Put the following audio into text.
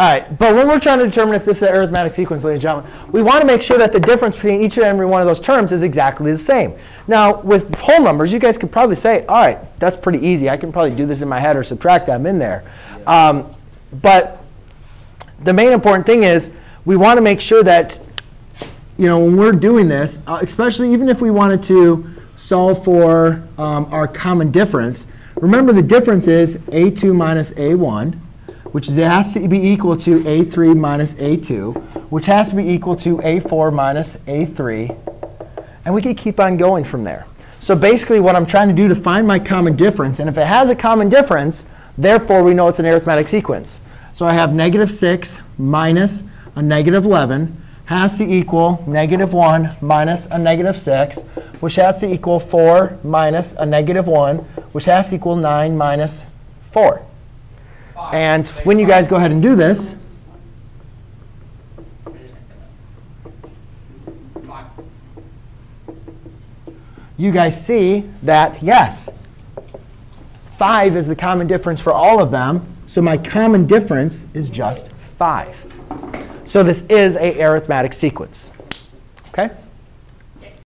All right, but when we're trying to determine if this is an arithmetic sequence, ladies and gentlemen, we want to make sure that the difference between each and every one of those terms is exactly the same. Now, with whole numbers, you guys could probably say, all right, that's pretty easy. I can probably do this in my head or subtract them in there. Um, but the main important thing is we want to make sure that, you know, when we're doing this, uh, especially even if we wanted to solve for um, our common difference, remember the difference is a2 minus a1 which is, has to be equal to a3 minus a2, which has to be equal to a4 minus a3. And we could keep on going from there. So basically what I'm trying to do to find my common difference, and if it has a common difference, therefore we know it's an arithmetic sequence. So I have negative 6 minus a negative 11 has to equal negative 1 minus a negative 6, which has to equal 4 minus a negative 1, which has to equal 9 minus 4. And when you guys go ahead and do this, you guys see that, yes, 5 is the common difference for all of them. So my common difference is just 5. So this is a arithmetic sequence. OK?